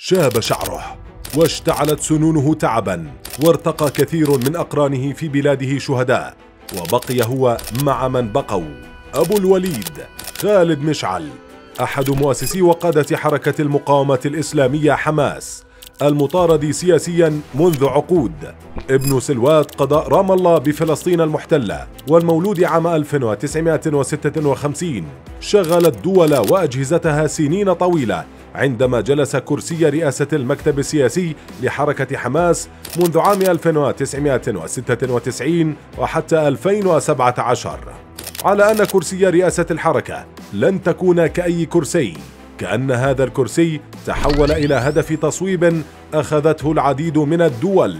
شاب شعره واشتعلت سنونه تعبا وارتقى كثير من أقرانه في بلاده شهداء وبقي هو مع من بقوا. أبو الوليد خالد مشعل أحد مؤسسي وقادة حركة المقاومة الإسلامية حماس. المطارد سياسيا منذ عقود. ابن سلوات قضاء رام الله بفلسطين المحتلة والمولود عام 1956 شغل الدول وأجهزتها سنين طويلة عندما جلس كرسي رئاسة المكتب السياسي لحركة حماس منذ عام 1996 وحتى 2017 على أن كرسي رئاسة الحركة لن تكون كأي كرسي. كأن هذا الكرسي تحول إلى هدف تصويب أخذته العديد من الدول.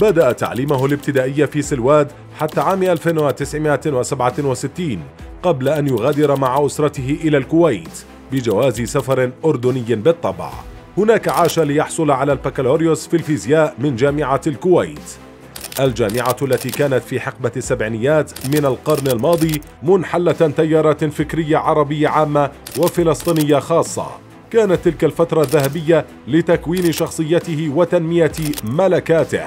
بدأ تعليمه الابتدائي في سلواد حتى عام 1967 قبل أن يغادر مع أسرته إلى الكويت بجواز سفر أردني بالطبع. هناك عاش ليحصل على البكالوريوس في الفيزياء من جامعة الكويت. الجامعة التي كانت في حقبة السبعينيات من القرن الماضي منحلة تيارات فكرية عربية عامة وفلسطينية خاصة. كانت تلك الفترة الذهبية لتكوين شخصيته وتنمية ملكاته.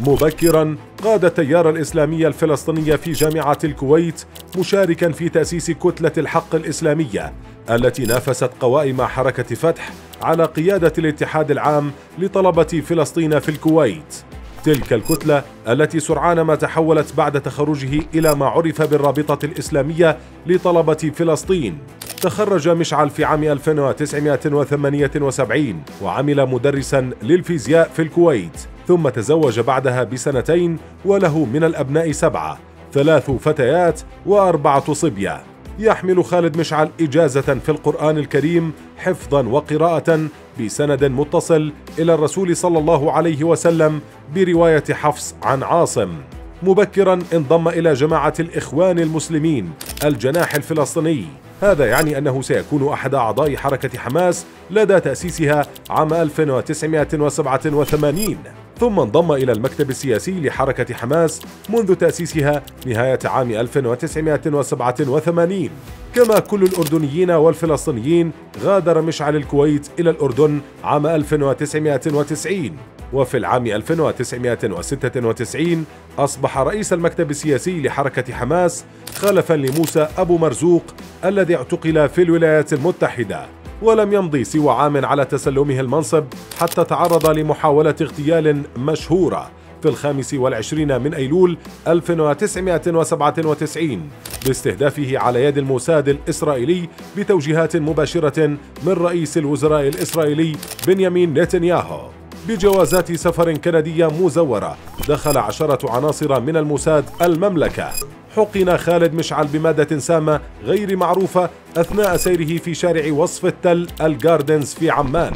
مبكرا قاد التيار الإسلامي الفلسطيني في جامعة الكويت مشاركا في تأسيس كتلة الحق الإسلامية التي نافست قوائم حركة فتح على قيادة الاتحاد العام لطلبة فلسطين في الكويت. تلك الكتلة التي سرعان ما تحولت بعد تخرجه إلى ما عرف بالرابطة الإسلامية لطلبة فلسطين. تخرج مشعل في عام 1978 وعمل مدرسا للفيزياء في الكويت ثم تزوج بعدها بسنتين وله من الأبناء سبعة ثلاث فتيات وأربعة صبية. يحمل خالد مشعل إجازة في القرآن الكريم حفظا وقراءة بسند متصل إلى الرسول صلى الله عليه وسلم برواية حفص عن عاصم. مبكرا انضم إلى جماعة الإخوان المسلمين الجناح الفلسطيني. هذا يعني أنه سيكون أحد أعضاء حركة حماس لدى تأسيسها عام 1987 ثم انضم إلى المكتب السياسي لحركة حماس منذ تأسيسها نهاية عام 1987 كما كل الأردنيين والفلسطينيين غادر مشعل الكويت إلى الأردن عام 1990 وفي العام 1996 أصبح رئيس المكتب السياسي لحركة حماس خلفا لموسى أبو مرزوق الذي اعتقل في الولايات المتحدة. ولم يمضي سوى عام على تسلمه المنصب حتى تعرض لمحاولة اغتيال مشهورة في الخامس والعشرين من أيلول 1997 باستهدافه على يد الموساد الإسرائيلي بتوجيهات مباشرة من رئيس الوزراء الإسرائيلي بنيامين نتنياهو. بجوازات سفر كندية مزورة دخل عشرة عناصر من الموساد المملكة. حقن خالد مشعل بمادة سامة غير معروفة أثناء سيره في شارع وصف التل الجاردنز في عمان.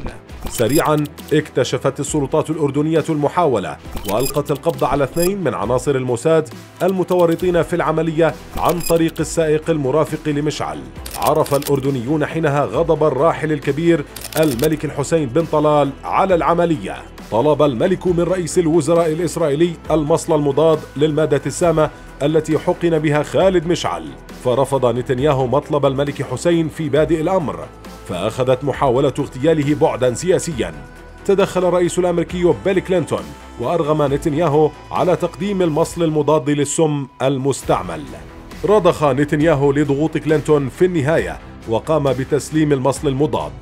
سريعا اكتشفت السلطات الأردنية المحاولة وألقت القبض على اثنين من عناصر الموساد المتورطين في العملية عن طريق السائق المرافق لمشعل. عرف الأردنيون حينها غضب الراحل الكبير الملك الحسين بن طلال على العملية. طلب الملك من رئيس الوزراء الإسرائيلي المصل المضاد للمادة السامة التي حقن بها خالد مشعل. فرفض نتنياهو مطلب الملك حسين في بادئ الأمر فأخذت محاولة اغتياله بعدا سياسيا. تدخل الرئيس الأمريكي بيل كلينتون وأرغم نتنياهو على تقديم المصل المضاد للسم المستعمل. رضخ نتنياهو لضغوط كلينتون في النهاية وقام بتسليم المصل المضاد.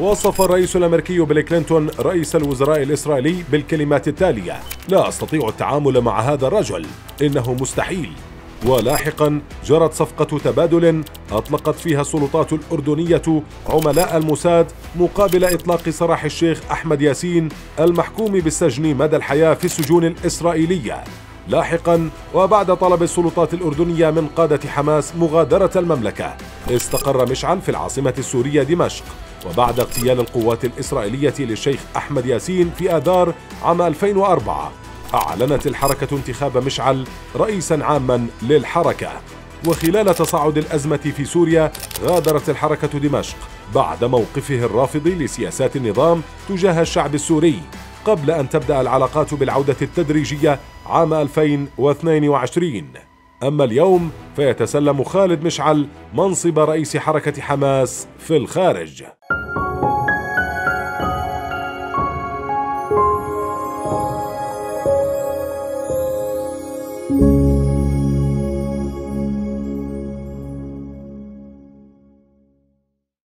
وصف الرئيس الأمريكي بيل كلينتون رئيس الوزراء الإسرائيلي بالكلمات التالية: لا أستطيع التعامل مع هذا الرجل، إنه مستحيل. ولاحقا جرت صفقة تبادل أطلقت فيها السلطات الأردنية عملاء الموساد مقابل إطلاق سراح الشيخ أحمد ياسين المحكوم بالسجن مدى الحياة في السجون الإسرائيلية. لاحقا وبعد طلب السلطات الأردنية من قادة حماس مغادرة المملكة. استقر مشعل في العاصمة السورية دمشق. وبعد اغتيال القوات الإسرائيلية للشيخ أحمد ياسين في آذار عام 2004 أعلنت الحركة انتخاب مشعل رئيسا عاما للحركة. وخلال تصاعد الأزمة في سوريا غادرت الحركة دمشق بعد موقفه الرافض لسياسات النظام تجاه الشعب السوري قبل أن تبدأ العلاقات بالعودة التدريجية عام 2022 أما اليوم فيتسلم خالد مشعل منصب رئيس حركة حماس في الخارج.